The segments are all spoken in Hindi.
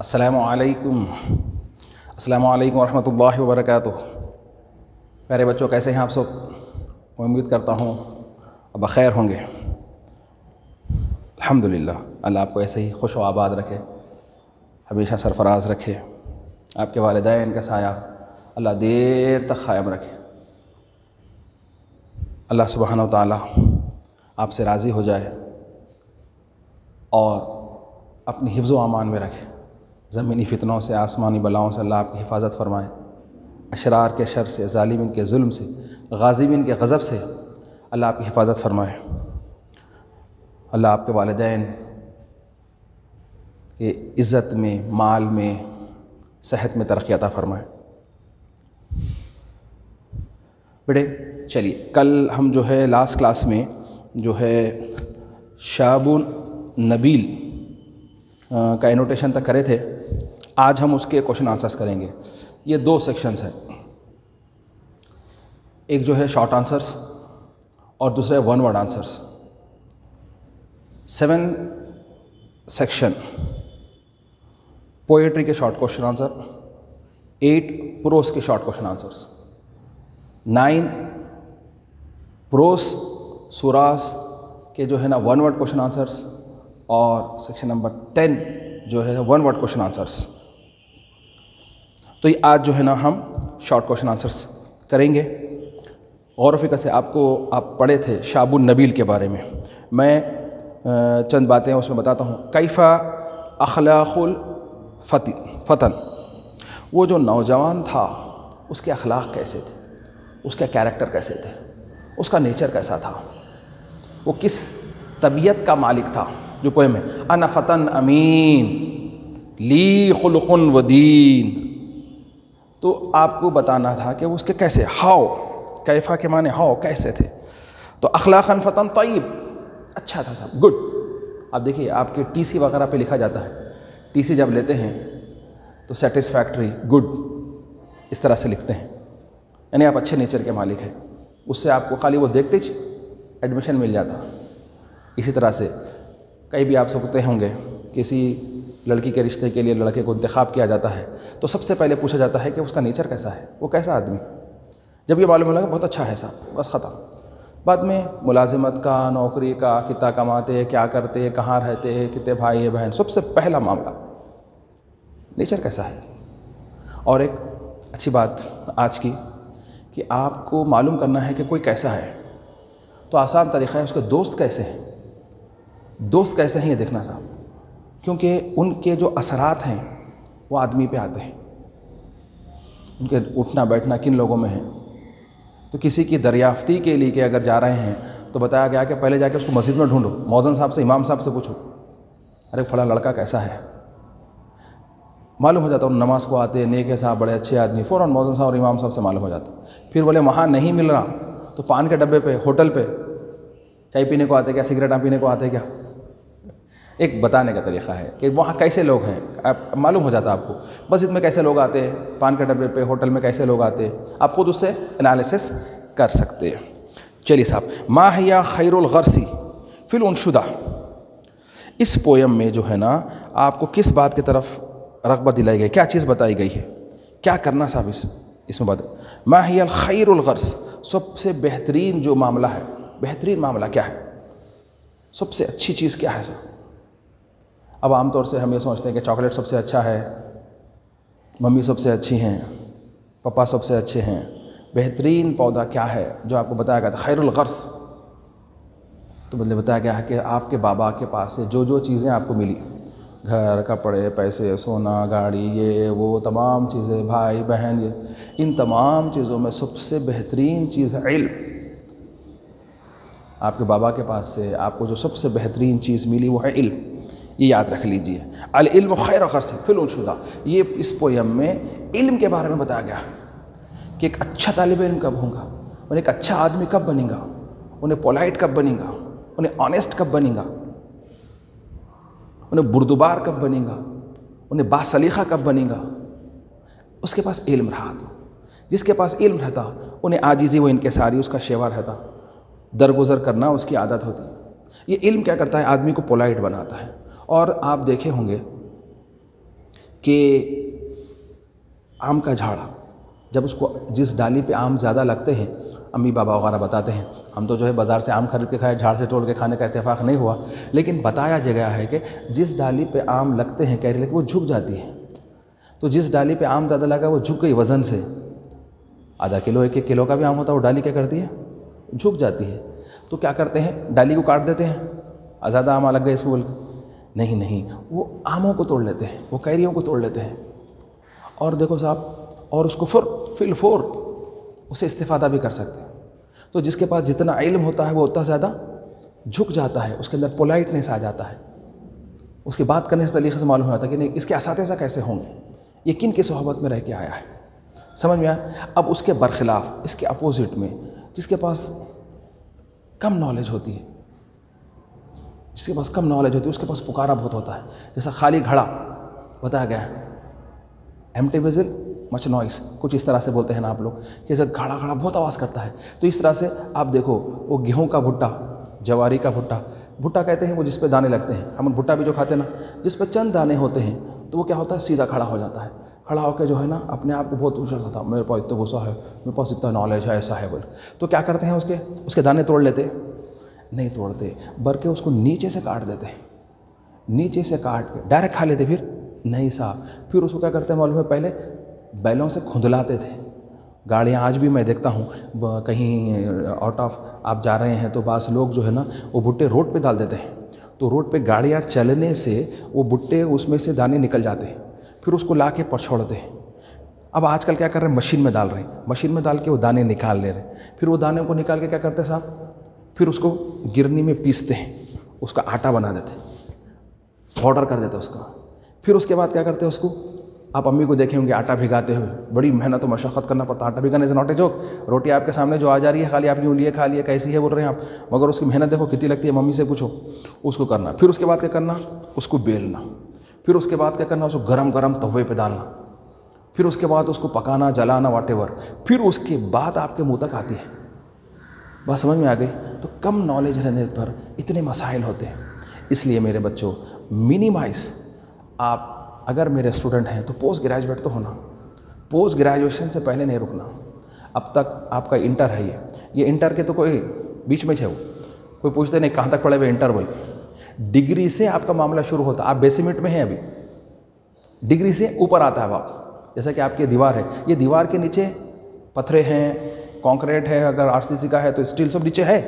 असलकुम असलकम वरहमल वबरक प्यारे बच्चों, कैसे हैं आप सब? उम्मीद करता हूँ अब खैर होंगे। अल्हम्दुलिल्लाह, अल्लाह आपको ऐसे ही खुश व आबाद रखे, हमेशा सरफराज रखे। आपके वालदेन का साया, अल्लाह देर तक क़ायम रखे। अल्लाह सुबहान ताली आपसे राज़ी हो जाए और अपनी हिफ्ज़ अमान में रखे। ज़मीनी फ़ितनों से, आसमानी बलाओं से अल्लाह आपकी हिफाजत फरमाए। अशरार के शर से ालिमिन के जुल्म से, गाजिबिन के गज़ब से अल्लाह आपकी हिफाजत फरमाए। अल्लाह आपके वालदेन के इज़्ज़त में, माल में, सेहत में तरक्की अता फरमाए। बेटे, चलिए, कल हम जो है लास्ट क्लास में जो है शाबुन नबील का एनोटेशन तक करे थे। आज हम उसके क्वेश्चन आंसर्स करेंगे। ये दो सेक्शंस हैं। एक जो है शॉर्ट आंसर्स और दूसरा है one word answers seven section poetry के short question answer eight prose के short question answers nine prose सुरास के जो है ना वन वर्ड क्वेश्चन आंसर्स और सेक्शन नंबर टेन जो है वन वर्ड क्वेश्चन आंसर्स तो ये आज जो है ना हम शॉर्ट क्वेश्चन आंसर्स करेंगे। और फ़िक्र से आपको, आप पढ़े थे शाबुल नबील के बारे में। मैं चंद बातें उसमें बताता हूँ। कैफ़ा अखलाकुल फति, फ़तन। वो जो नौजवान था, उसके अखलाक कैसे थे? उसका कैरेक्टर कैसे थे? उसका नेचर कैसा था? वो किस तबीयत का मालिक था? जो पोएम है, अना फ़तन अमीन, ली खुलकुन वदीन तो आपको बताना था कि उसके कैसे हाओ कैफ़ा के माने हाओ कैसे थे। तो अखलाक़न फ़तन तयब अच्छा था साहब गुड अब देखिए, आपके टीसी वगैरह पे लिखा जाता है। टीसी जब लेते हैं तो सेटिस्फैक्ट्री गुड इस तरह से लिखते हैं। यानी आप अच्छे नेचर के मालिक हैं। उससे आपको खाली वो देखते ही एडमिशन मिल जाता। इसी तरह से कई भी आप सकते होंगे, किसी लड़की के रिश्ते के लिए लड़के को इंतखब किया जाता है तो सबसे पहले पूछा जाता है कि उसका नेचर कैसा है? वो कैसा आदमी? जब ये मालूम हो लगा बहुत अच्छा है साहब, बस ख़त्म। बाद में मुलाजिमत का, नौकरी का कितना कमाते, क्या करते, कहाँ रहते, कितने भाई है, बहन, सबसे पहला मामला, नेचर कैसा है? और एक अच्छी बात आज की, कि आपको मालूम करना है कि कोई कैसा है। तो आसान तरीक़ा है उसके दोस्त कैसे हैं? दोस्त कैसे हैं ये देखना साहब। क्योंकि उनके जो असरात हैं, वो आदमी पे आते हैं। उनके उठना, बैठना किन लोगों में है? तो किसी की दरियाफ्ती के लिए कि अगर जा रहे हैं तो बताया गया कि पहले जाके उसको मस्जिद में ढूंढो। मौजन साहब से, इमाम साहब से पूछो, अरे, फला लड़का कैसा है? मालूम हो जाता उन नमाज़ को आते, नेक है साहब, बड़े अच्छे आदमी फ़ौर मौजन साहब और इमाम साहब से मालूम हो जाता फिर बोले, वहाँ नहीं मिल रहा। तो पान के डब्बे पे, होटल पे, चाय पीने को आते क्या, सिगरेट पीने को आते क्या? एक बताने का तरीक़ा है कि वहाँ कैसे लोग हैं? मालूम हो जाता आपको, मस्जिद में कैसे लोग आते हैं? पान के डब्बे पे, होटल में कैसे लोग आते हैं? आप ख़ुद उससे एनालिसिस कर सकते हैं। चलिए साहब, माहिया खैरगरसी फ़िलशुदा इस पोयम में जो है ना, आपको किस बात की तरफ़ रगबत दिलाई गई? क्या चीज़ बताई गई है? क्या करना साहब इस, इसमें बात? माहिया खैरगर्स सबसे बेहतरीन जो मामला है, बेहतरीन मामला क्या है? सबसे अच्छी चीज़ क्या है सर अब आमतौर से हम ये सोचते हैं कि चॉकलेट सबसे अच्छा है, मम्मी सबसे अच्छी हैं, पापा सबसे अच्छे हैं। बेहतरीन पौधा क्या है जो आपको बताया गया था? खैरगर्स तो बदले बताया गया है कि आपके बाबा के पास से जो जो चीज़ें आपको मिली। घर, कपड़े, पैसे, सोना, गाड़ी, ये, वो, तमाम चीज़ें, भाई, बहन, ये, इन तमाम चीज़ों में सबसे बेहतरीन चीज़ है इल्म। आपके बाबा के पास से आपको जो सबसे बेहतरीन चीज़ मिली वो है इल्म। ये याद रख लीजिए। अल इल्म खैर खर्स फ़िलशुदा ये इस पोयम में इल्म के बारे में बताया गया। कि एक अच्छा तालब इल्म कब होगा? और एक अच्छा आदमी कब बनेगा? उन्हें पोलाइट कब बनेगा? उन्हें ऑनेस्ट कब बनेगा? उन्हें बुरदुबार कब बनेगा? उन्हें बासलीखा कब बनेगा? उसके पास इल्म रहा तो। जिसके पास इल्म रहता, उन्हें आजीज़ी व इनके सारी उसका शेवा रहता। दरगुजर करना उसकी आदत होती। ये इल्म क्या करता है? आदमी को पोलाइट बनाता है। और आप देखे होंगे कि आम का झाड़, जब उसको जिस डाली पे आम ज़्यादा लगते हैं, अम्मी बाबा वगैरह बताते हैं, हम तो जो है बाज़ार से आम खरीद के खाए, झाड़ से तोड़ के खाने का इतफाक़ नहीं हुआ, लेकिन बताया गया है कि जिस डाली पे आम लगते हैं कैरी लगे वो झुक जाती है। तो जिस डाली पे आम ज़्यादा लगा, वो झुक गई वज़न से। आधा किलो, एक एक किलो का भी आम होता है वो डाली क्या करती है? झुक जाती है। तो क्या करते हैं? डाली को काट देते हैं। ज़्यादा आम लग गए इसको बोल नहीं नहीं, वो आमों को तोड़ लेते हैं, वो कैरियों को तोड़ लेते हैं। और देखो साहब, और उसको फुर, फिल फोर, उसे इस्तेफादा भी कर सकते हैं। तो जिसके पास जितना इल्म होता है, वो उतना ज़्यादा झुक जाता है, उसके अंदर पोलाइटनेस आ जाता है। उसकी बात करने से तरीके से मालूम होता है कि नहीं, इसके इस कैसे होंगे? ये किन की सहबत में रह के आया है? समझ में आया? अब उसके बरखिलाफ़, इसके अपोजिट में, जिसके पास कम नॉलेज होती है जिसके पास कम नॉलेज होती है, उसके पास पुकारा बहुत होता है। जैसा खाली घड़ा, बताया गया है। एम टी मच नॉइस कुछ इस तरह से बोलते हैं ना आप लोग। कि जैसे घड़ा घड़ा बहुत आवाज़ करता है। तो इस तरह से आप देखो, वो गेहूँ का भुट्टा, जवारी का भुट्टा भुट्टा कहते हैं वो जिस पे दाने लगते हैं। हम भुट्टा भी जो खाते हैं ना, जिस पे चंद दाने होते हैं तो वो क्या होता है? सीधा खड़ा हो जाता है। खड़ा होकर जो है ना, अपने आप को बहुत उछलता था मेरे पास इतना गुस्सा है, मेरे पास इतना नॉलेज है, ऐसा है बोल। तो क्या करते हैं उसके? उसके दाने तोड़ लेते नहीं तोड़ते, बल्कि उसको नीचे से काट देते नीचे से काट के डायरेक्ट खा लेते, फिर नहीं साहब फिर उसको क्या करते हैं मालूम है? पहले बैलों से खुंदलाते थे। गाड़ियाँ आज भी मैं देखता हूँ कहीं आउट ऑफ़ आप जा रहे हैं तो बास लोग जो है ना, वो भुट्टे रोड पे डाल देते हैं। तो रोड पे गाड़ियाँ चलने से वो भुट्टे उसमें से दाने निकल जाते हैं। फिर उसको ला के पछोड़ते हैं। अब आजकल क्या कर रहे हैं? मशीन में डाल रहे हैं। मशीन में डाल के वो दाने निकाल ले रहे हैं। फिर वो दाने को निकाल के क्या करते हैं साहब? फिर उसको गिरनी में पीसते हैं। उसका आटा बना देते पाउडर कर देते उसका। फिर उसके बाद क्या करते हैं उसको? आप अम्मी को देखे होंगे, आटा भिगाते हुए। बड़ी मेहनत और मशक्क़त करना पड़ता है। आटा भिगाने से नॉट ए जोक रोटी आपके सामने जो आ जा रही है, खाली आप यूँ लिए खा लिए कैसी है बोल रहे हैं आप। मगर उसकी मेहनत देखो, कितनी लगती है, मम्मी से पूछो। उसको करना। फिर उसके बाद क्या करना? उसको बेलना। फिर उसके बाद क्या करना? उसको गरम गरम तवे पे डालना। फिर उसके बाद उसको पकाना, जलाना वाट फिर उसके बाद आपके मुँह तक आती है। बस समझ में आ गई? तो कम नॉलेज रहने पर इतने मसाइल होते हैं। इसलिए मेरे बच्चों मिनिमाइज आप अगर मेरे स्टूडेंट हैं तो पोस्ट ग्रेजुएट तो होना। पोस्ट ग्रेजुएशन से पहले नहीं रुकना। अब तक आपका इंटर है ये। ये इंटर के तो कोई बीच में वो कोई पूछते नहीं, कहाँ तक पढ़े हुए इंटर बोल? डिग्री से आपका मामला शुरू होता। आप बेसिमिट में हैं अभी। डिग्री से ऊपर आता है आप। जैसा कि आपकी दीवार है। ये दीवार के नीचे पत्थरे हैं कॉन्क्रीट है, अगर आरसीसी का है तो स्टील सब नीचे है।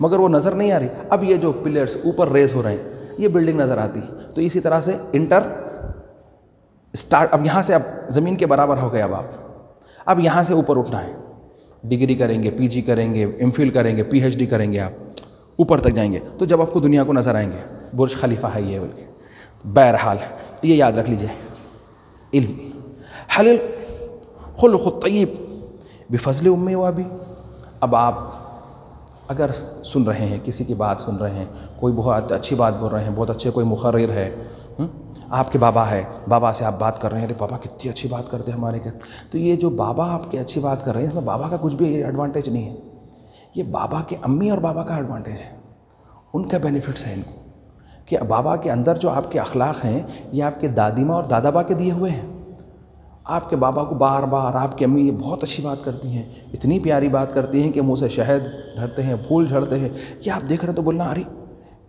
मगर वो नज़र नहीं आ रही। अब ये जो पिलर्स ऊपर रेस हो रहे हैं, ये बिल्डिंग नज़र आती। तो इसी तरह से इंटर स्टार्ट अब यहाँ से अब ज़मीन के बराबर हो गए अब आप। अब यहाँ से ऊपर उठना है। डिग्री करेंगे पीजी करेंगे एम करेंगे पीएचडी करेंगे आप। ऊपर तक जाएँगे। तो जब आपको दुनिया को नज़र आएँगे, बुर्ज खलीफा है ये बोल के बहरहाल ये याद रख लीजिए। इल्म। हल खुल तयब बेफजल उम्मी भी अब आप अगर सुन रहे हैं, किसी की बात सुन रहे हैं, कोई बहुत अच्छी बात बोल रहे हैं, बहुत अच्छे कोई मुखर्र है हुँ? हम्म? आपके बाबा है, बाबा से आप बात कर रहे हैं, अरे बाबा कितनी अच्छी बात करते हैं हमारे घर तो ये जो बाबा आपकी अच्छी बात कर रहे हैं, इसमें बाबा का कुछ भी एडवांटेज नहीं है ये बाबा के अम्मी और बाबा का एडवांटेज है उनका बेनिफिट्स है इनको कि बाबा के अंदर जो आपके अखलाक हैं, ये आपके दादी माँ और दादा बा के दिए हुए हैं आपके बाबा को बार बार, आपकी अम्मी ये बहुत अच्छी बात करती हैं। इतनी प्यारी बात करती हैं कि मुँह से शहद झड़ते हैं, फूल झड़ते हैं। ये आप देख रहे हैं तो बोलना, अरे,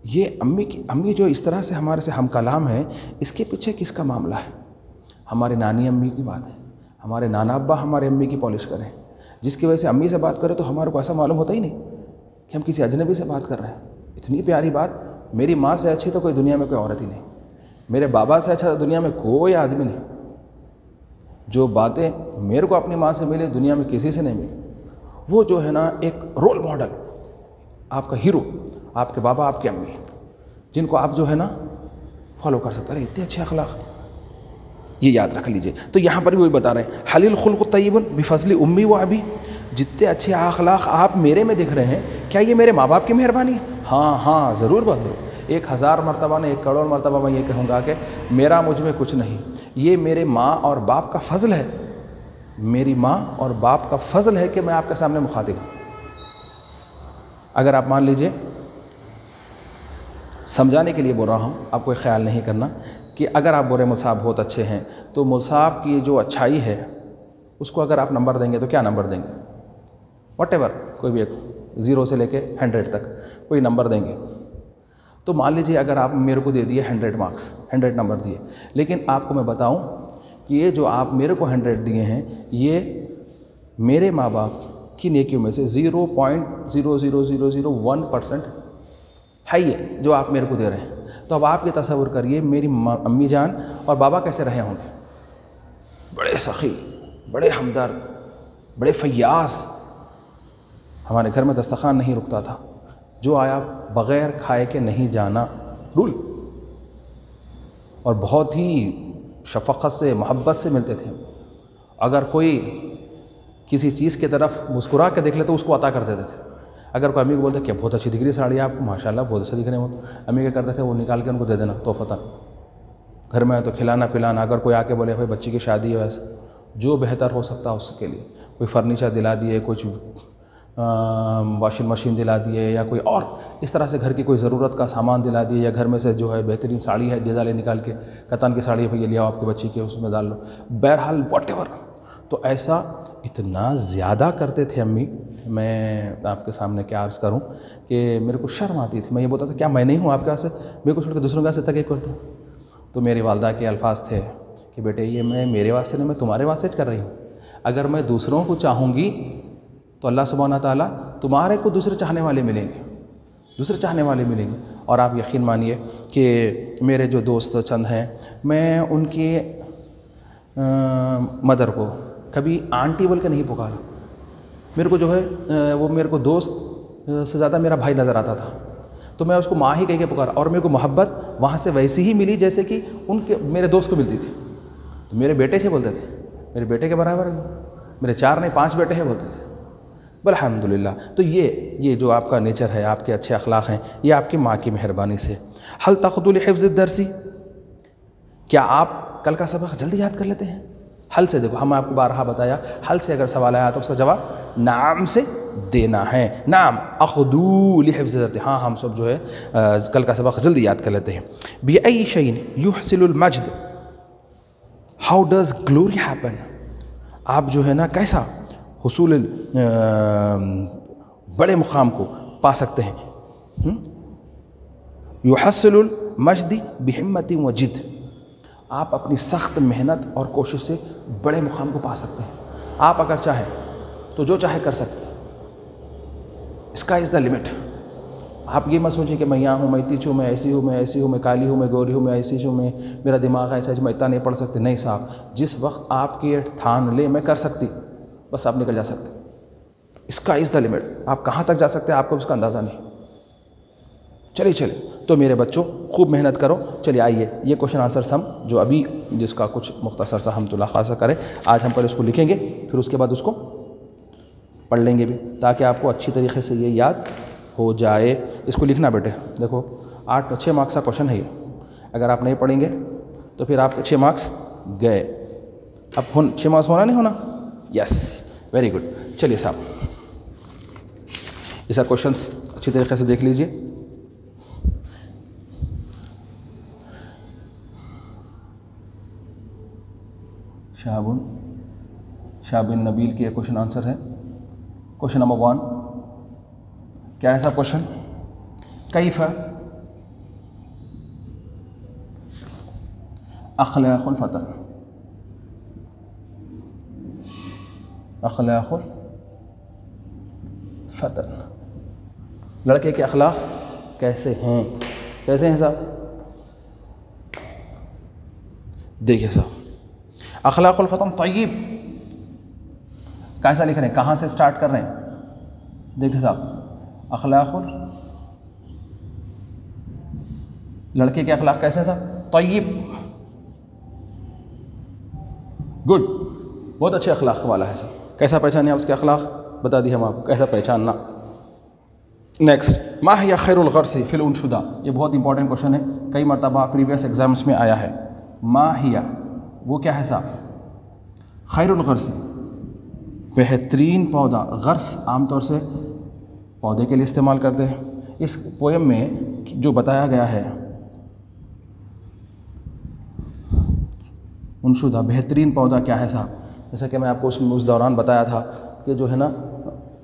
ये अम्मी की, अम्मी जो इस तरह से हमारे से हम कलाम है, इसके पीछे किसका मामला है? हमारे नानी अम्मी की बात है। हमारे नाना अब्बा हमारे अम्मी की पॉलिश करें। जिसकी वजह से अम्मी से बात करें तो हमारे को ऐसा मालूम होता ही नहीं कि हम किसी अजनबी से बात कर रहे हैं। इतनी प्यारी बात, मेरी माँ से अच्छी तो कोई दुनिया में कोई औरत ही नहीं। मेरे बाबा से अच्छा तो दुनिया में कोई आदमी नहीं। जो बातें मेरे को अपनी माँ से मिली, दुनिया में किसी से नहीं मिली, वो जो है ना एक रोल मॉडल आपका हीरो आपके बाबा, आपकी अम्मी, जिनको आप जो है ना फॉलो कर सकते अरे, इतने अच्छे अखलाक। ये याद रख लीजिए। तो यहाँ पर भी वही बता रहे हैं, हलील खुल्क तयबन बिफजली उम्मी व अभी जितने अच्छे अखलाक आप मेरे में दिख रहे हैं, क्या ये मेरे माँ बाप की मेहरबानी? हाँ हाँ ज़रूर ज़रूर एक हज़ार मरतबा ने एक करोड़ मरतबा मैं ये कहूँगा कि मेरा मुझमें कुछ नहीं। ये मेरे माँ और बाप का फ़ज़ल है। मेरी माँ और बाप का फ़ज़ल है कि मैं आपके सामने मुखातिब हूँ। अगर आप मान लीजिए, समझाने के लिए बोल रहा हूँ, आपको ख्याल नहीं करना कि अगर आप बोल रहे मुल साहब बहुत अच्छे हैं तो मुल साहब की जो अच्छाई है, उसको अगर आप नंबर देंगे तो क्या नंबर देंगे? वट कोई भी एक ज़ीरो से लेके हंड्रेड तक, कोई नंबर देंगे। तो मान लीजिए अगर आप मेरे को दे दिए हंड्रेड मार्क्स हंड्रेड नंबर दिए, लेकिन आपको मैं बताऊँ कि ये जो आप मेरे को हंड्रेड दिए हैं, ये मेरे माँ बाप की नेकियों में से zero point zero zero zero zero one percent है ये जो आप मेरे को दे रहे हैं। तो अब आप ये तस्वुर करिए, मेरी अम्मी जान और बाबा कैसे रहे होंगे? बड़े सखी, बड़े हमदर्द, बड़े फयाज। हमारे घर में दस्तखान नहीं रुकता था। जो आया बग़ैर खाए के नहीं जाना, रूल। और बहुत ही शफ़क़त से, मोहब्बत से मिलते थे। अगर कोई किसी चीज़ की तरफ़ मुस्कुरा के देख ले तो उसको अता कर देते थे। अगर कोई अम्मी को बोलते, क्या बहुत अच्छी दिख रही है साड़ी आपको माशाल्लाह, बहुत अच्छा दिख रहे हो अम्मी क्या करते थे? वो निकाल के उनको दे देना तोहफ़ता घर में है तो खिलाना पिलाना, अगर कोई आके बोले, भाई, बच्ची की शादी है। वैसे जो बेहतर हो सकता है उसके लिए। कोई फर्नीचर दिला दिए, कुछ वॉशिंग मशीन दिला दिए या कोई और इस तरह से घर की कोई ज़रूरत का सामान दिला दिए या घर में से जो है बेहतरीन साड़ी है दे डाले निकाल के कतान की साड़ी भैया लिया आपकी बच्ची के, उसमें डाल लो। बहरहाल वॉट तो ऐसा इतना ज़्यादा करते थे अम्मी, मैं आपके सामने क्या अर्ज़ करूँ कि मेरे को शर्म आती थी। मैं ये बोलता था, क्या मैं नहीं हूँ आपके से मेरे को छोड़ के दूसरों के से तक एक करता तो मेरी वालदा के अल्फाज थे कि, बेटे, ये मैं मेरे वास्ते नहीं, मैं तुम्हारे वास्ते कर रही हूँ। अगर मैं दूसरों को चाहूँगी तो अल्लाह सुबहाना ताली तुम्हारे को दूसरे चाहने वाले मिलेंगे। दूसरे चाहने वाले मिलेंगे। और आप यकीन मानिए कि मेरे जो दोस्त चंद हैं, मैं उनके मदर को कभी आंटी बोल के नहीं पुकारा। मेरे को जो है वो मेरे को दोस्त से ज़्यादा मेरा भाई नज़र आता था। तो मैं उसको माँ ही कह के पुकारा और मेरे को मोहब्बत वहाँ से वैसी ही मिली जैसे कि उनके, मेरे दोस्त को मिलती थी। तो मेरे बेटे से बोलते थे, मेरे बेटे के बराबर मेरे चार नहीं, पाँच बेटे हैं बोलते थे। अलहमदिल्ला तो ये ये जो आपका नेचर है आपके अच्छे अखलाक हैं ये आपकी माँ की मेहरबानी से। हल तखदुल हिफ्ज़ दरसी। क्या आप कल का सबक जल्दी याद कर लेते हैं? हल से देखो हम आपको बारहा बताया। हल से अगर सवाल आया तो उसका जवाब नाम से देना है। नाम अखदूल हिफ्ज़ दरती हाँ हम सब जो है आ, कल का सबक जल्दी याद कर लेते हैं। बी आई शैन यूहसिलमजद हाउ डज़ ग्लोरी हैपन आप जो है ना कैसा हसूल बड़े मुकाम को पा सकते हैं। हम्म? युहसलमजदी बहिम्मती व जिद आप अपनी सख्त मेहनत और कोशिश से बड़े मुकाम को पा सकते हैं। आप अगर चाहें तो जो चाहे कर सकते हैं। इसका इज़ द लिमिट आप ये मत सोचिए कि मैं यहाँ हूँ, मैं तीच हूँ, मैं ऐसी हूँ, मैं ऐसी हूँ, मैं काली हूँ, मैं गोरी हूँ, मैं ऐसी हूँ, मैं, मेरा दिमाग ऐसा है, मैं इतना नहीं पढ़ सकती। नहीं साहब, जिस वक्त आपकी ठान ले, मैं कर सकती। बस आप निकल जा सकते इसका इज़ द लिमिट आप कहाँ तक जा सकते हैं, आपको उसका अंदाज़ा नहीं। चलिए चलिए। तो मेरे बच्चों, खूब मेहनत करो। चलिए, आइए। ये क्वेश्चन आंसर हम, जो अभी जिसका कुछ मुख्तसर सा हम तुला खासा करें, आज हम पहले उसको लिखेंगे, फिर उसके बाद उसको पढ़ लेंगे भी, ताकि आपको अच्छी तरीके से ये याद हो जाए। इसको लिखना बेटे, देखो, आठ छः मार्क्स का क्वेश्चन है ये। अगर आप नहीं पढ़ेंगे तो फिर आपके छः मार्क्स गए। अब छः मार्क्स होना नहीं होना? यस वेरी गुड चलिए साहब। इसका क्वेश्चंस अच्छी तरीके से देख लीजिए। शाहबुन, शाहबिन नबील के क्वेश्चन आंसर है। क्वेश्चन नंबर वन क्या है सब क्वेश्चन कैफ अखलाकुल फतन अखलाक फ़तन लड़के के अखलाक कैसे हैं कैसे हैं साहब देखिए साहब अखलाक़ुलफ़तन तय्यब कैसा लिख रहे हैं कहाँ से स्टार्ट कर रहे हैं देखिए साहब अखलाकुल लड़के के अखलाक कैसे हैं साहब तय्यब गुड बहुत अच्छे अखलाक वाला है साहब कैसा पहचाने आप उसके अखलाक? बता दिए हम आपको, कैसा पहचानना? नेक्स्ट माह या खैर से फिल शुदा ये बहुत इंपॉर्टेंट क्वेश्चन है। कई मरतबा प्रीवियस एग्ज़ाम्स में आया है। माहिया वो क्या है साहब? खैर से बेहतरीन पौधा, गर्स आमतौर से पौधे के लिए इस्तेमाल करते हैं। इस पोएम में जो बताया गया है, उनशुदा, बेहतरीन पौधा क्या है साहब? जैसा कि मैं आपको उस उस दौरान बताया था कि जो है ना,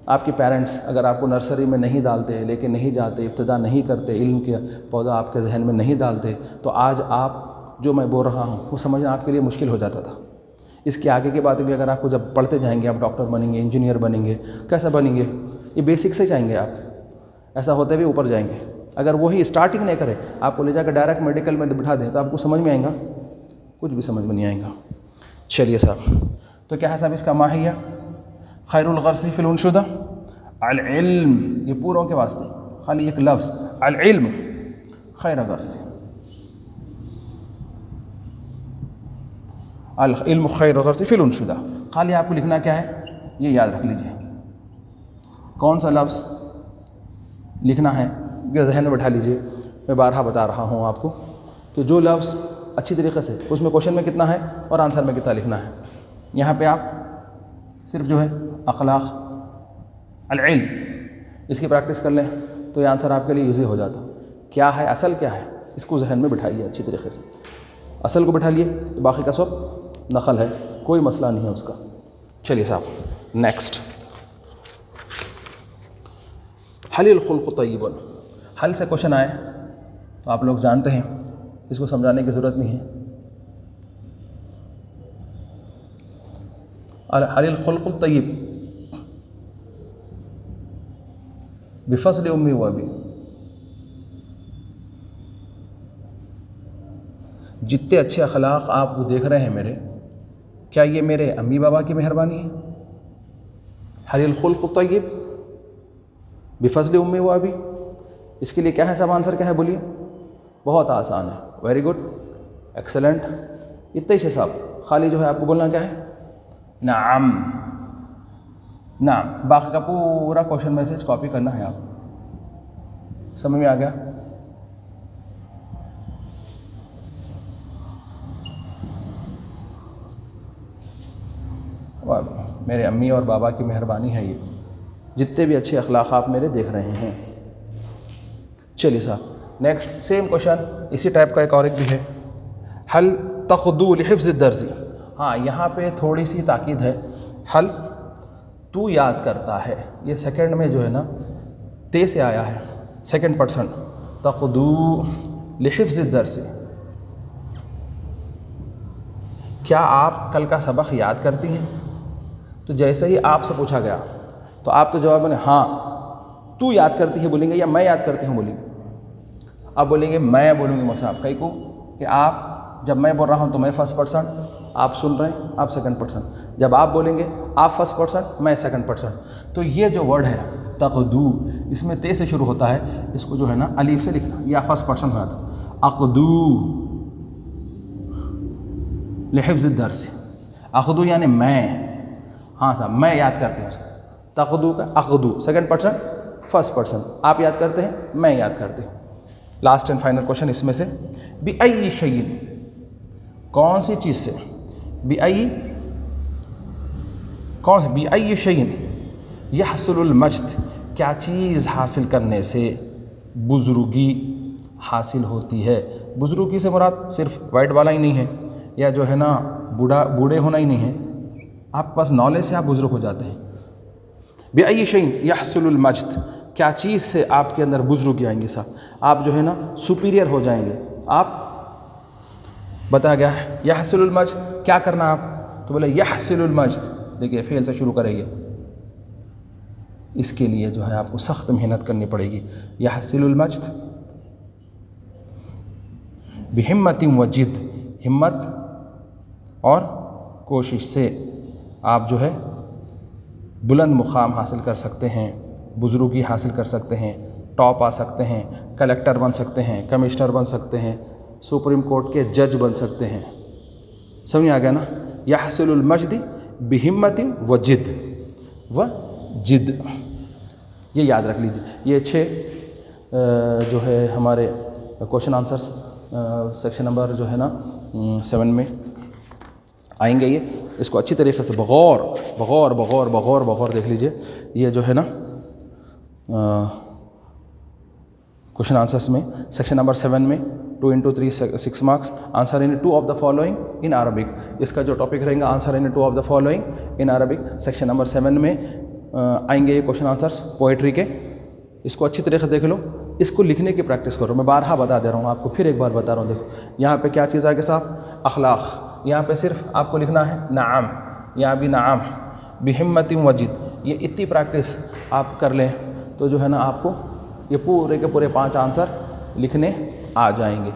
आपके पेरेंट्स अगर आपको नर्सरी में नहीं डालते लेके नहीं जाते, इब्तदा नहीं करते, इल्म के पौधा आपके जहन में नहीं डालते तो आज आप, जो मैं बोल रहा हूँ, वो समझना आपके लिए मुश्किल हो जाता था। इसके आगे की बातें भी अगर आपको जब पढ़ते जाएँगे, आप डॉक्टर बनेंगे इंजीनियर बनेंगे, कैसा बनेंगे? ये बेसिक से जाएँगे आप। ऐसा होते भी ऊपर जाएँगे। अगर वही स्टार्टिंग नहीं करें, आपको ले जाकर डायरेक्ट मेडिकल में बिठा दें तो आपको समझ में आएगा? कुछ भी समझ में नहीं आएगा। चलिए साहब तो क्या है साहब इसका माहिया? खैरगरसी फ़िलशुदा अलम ये पूरों के वास्ते। खाली एक लफ्ज़ अलम खैर गर्सी। अलम खैर गर्सी फ़िलशुदा खाली आपको लिखना क्या है? ये याद रख लीजिए। कौन सा लफ्ज़? लिखना है ये जहन में बैठा लीजिए। मैं बारहा बता रहा हूँ आपको कि जो लफ्ज़ अच्छी तरीके से, उसमें क्वेश्चन में कितना है और आंसर में कितना लिखना है। यहाँ पे आप सिर्फ़ जो है अखलाक अलम इसकी प्रैक्टिस कर लें तो ये आंसर आपके लिए ईजी हो जाता। क्या है, असल क्या है, इसको जहन में बिठाइए अच्छी तरीके से। असल को बिठा लिए तो बाकी का सब नकल है, कोई मसला नहीं है उसका। चलिए साहब नेक्स्ट हलिलखुल्क तयबन हल से क्वेश्चन आए तो आप लोग जानते हैं, इसको समझाने की ज़रूरत नहीं है। हलिलखुल्क तयब बेफसल उम्मी हुआ भी जितने अच्छे अखलाक आप वो देख रहे हैं मेरे क्या ये मेरे अम्मी बाबा की मेहरबानी है हलिलखुल्क तयब बेफसल उम्मी हुआ भी इसके लिए क्या है सब आंसर क्या है बोलिए बहुत आसान है वेरी गुड एक्सेलेंट इतना ही साहब खाली जो है आपको बोलना क्या है नाम। नाम। बाकी का पूरा क्वेश्चन मैसेज कॉपी करना है आप। समझ में आ गया? मेरे अम्मी और बाबा की मेहरबानी है ये। जितने भी अच्छे अखलाक आप मेरे देख रहे हैं। चलिए साहब नेक्स्ट सेम क्वेश्चन इसी टाइप का एक और एक भी है। हल तखदूल हिफ्ज़ दर्जी? हाँ यहाँ पे थोड़ी सी ताकीद है। हल तू याद करता है। ये सेकंड में जो है ना, ते से आया है। सेकंड पर्सन तखदू लिहिफ्ज़ से क्या आप कल का सबक याद करती हैं? तो जैसे ही आपसे पूछा गया तो आप तो जवाब में हाँ तू याद करती है बोलेंगे या मैं याद करती हूँ बोलेंगे। अब बोलेंगे, मैं बोलूँगी मुझसे आप कहीं को कि आप, जब मैं बोल रहा हूँ तो मैं फ़र्स्ट पर्सन आप सुन रहे हैं, आप सेकंड पर्सन जब आप बोलेंगे, आप फ़र्स्ट पर्सन मैं सेकंड पर्सन तो ये जो वर्ड है, तकदू, इसमें ते से शुरू होता है, इसको जो है ना, अलीफ से लिखना। या फ़र्स्ट पर्सन हो जाता अकदू, लहफ्ज़ दर्स। अकदू यानी मैं। हाँ साहब, मैं याद करते हैं तकदू का अकदू। सेकंड पर्सन फ़र्स्ट पर्सन आप याद करते हैं, मैं याद करते हूँ। लास्ट एंड फाइनल क्वेश्चन इसमें से। भी आई शयीन कौन सी चीज़ से? बी आई कौन सी बी आई शयीन यह हसलमजद क्या चीज़ हासिल करने से बुज़ुर्गी हासिल होती है? बुज़ुर्गी से मुराद सिर्फ़ वाइट वाला ही नहीं है, या जो है ना, बूढ़ा, बूढ़े होना ही नहीं है। आपके पास नॉलेज से आप बुज़ुर्ग हो जाते हैं। बेआई शैन यहसलमजद क्या चीज़ से आपके अंदर बुज़ुर्ग आएँगे साहब? आप जो है ना सुपीरियर हो जाएँगे। आप बताया गया है यहसलमजद क्या करना आप? तो बोले यहसलमजद देखिए, फेल से शुरू करेंगे। इसके लिए जो है आपको सख्त मेहनत करनी पड़ेगी। यहसलमजद बेहिम्मतिम व जिद, हिम्मत और कोशिश से आप जो है बुलंद मुकाम हासिल कर सकते हैं, बुज़ुर्गी हासिल कर सकते हैं, टॉप आ सकते हैं, कलेक्टर बन सकते हैं, कमिश्नर बन सकते हैं। सुप्रीम कोर्ट के जज बन सकते हैं। समझ आ गया ना? यहसलमजदी बेहिम्मति व जिद। व जिद। ये याद रख लीजिए। ये छः जो है हमारे क्वेश्चन आंसर्स सेक्शन नंबर जो है ना सेवन में आएँगे ये। इसको अच्छी तरीके से बगौर बगौर बगौर बगौर बगौर देख लीजिए। ये जो है ना क्वेश्चन आंसर्स में सेक्शन नंबर सेवन में two into three six marks answer in two of the following in Arabic इसका जो टॉपिक रहेगा answer in two of the following in Arabic section number seven में आएँगे ये क्वेश्चन आंसर्स पोइट्री के इसको अच्छी तरीके से देख लो इसको लिखने की प्रैक्टिस करो मैं बारहा बता दे रहा हूँ आपको फिर एक बार बता रहा हूँ देखो यहाँ पे क्या चीज़ आगे साहब अखलाक यहाँ पे सिर्फ़ आपको लिखना है नाम यहाँ भी नाम बिहिम्मत वजिद ये इतनी प्रैक्टिस आप कर लें तो जो है ना आपको ये पूरे के पूरे पाँच आंसर लिखने आ जाएँगे।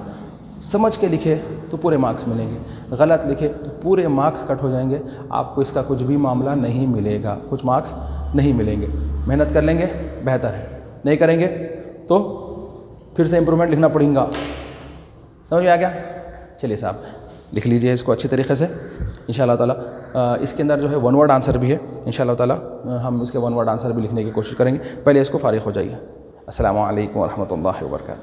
समझ के लिखे तो पूरे मार्क्स मिलेंगे। गलत लिखे तो पूरे मार्क्स कट हो जाएँगे। आपको इसका कुछ भी मामला नहीं मिलेगा। कुछ मार्क्स नहीं मिलेंगे। मेहनत कर लेंगे, बेहतर है। नहीं करेंगे तो फिर से इम्प्रूवमेंट लिखना पड़ेगा। समझ में आ गया? चलिए साहब, लिख लीजिए इसको अच्छी तरीके से। इन ताला इसके अंदर जो है वन वर्ड आंसर भी है। इन ताला हम इसके वन वर्ड आंसर भी लिखने की कोशिश करेंगे। पहले इसको फ़ारिग हो जाइए। असल वरहमल वर्का